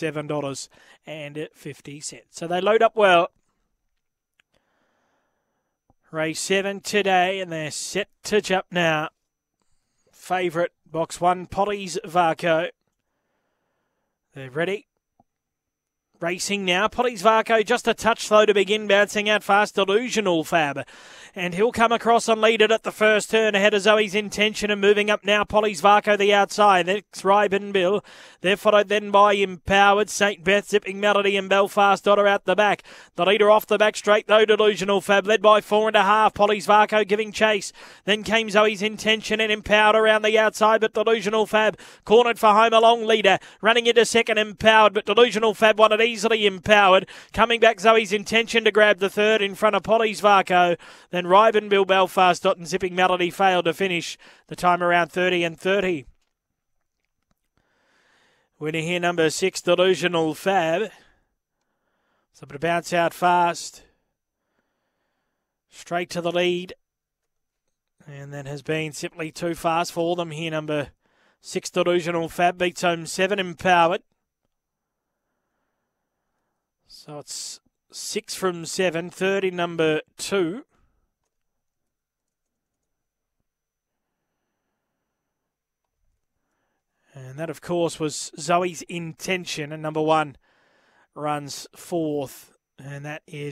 $7.50. So they load up well. Race 7 today, and they're set to jump now. Favourite, box 1, Polly's Varco. They're ready. Racing now. Polly's Varco just a touch slow to begin, bouncing out fast. Delusional Fab. And he'll come across and lead it at the first turn ahead of Zoe's intention and moving up now. Polly's Varco the outside. Next Ryben Bill. They're followed then by Empowered. St. Beth, Zipping Melody and Belfast Daughter out the back. The leader off the back straight though. Delusional Fab led by four and a half. Polly's Varco giving chase. Then came Zoe's intention and Empowered around the outside, but Delusional Fab cornered for home along leader. Running into second Empowered, but Delusional Fab it easily empowered. Coming back, Zoe's intention to grab the third in front of Polly's Varco. Then Ryben Bill Belfast Dot and Zipping Melody failed to finish the time around 30 and 30. Winner here, number six, Delusional Fab. So to bounce out fast. Straight to the lead. And that has been simply too fast for them here, number six, Delusional Fab beats home seven, Empowered. So it's six from seven, 30 number two. And that, of course, was Zoe's intention. And number one runs fourth. And that is.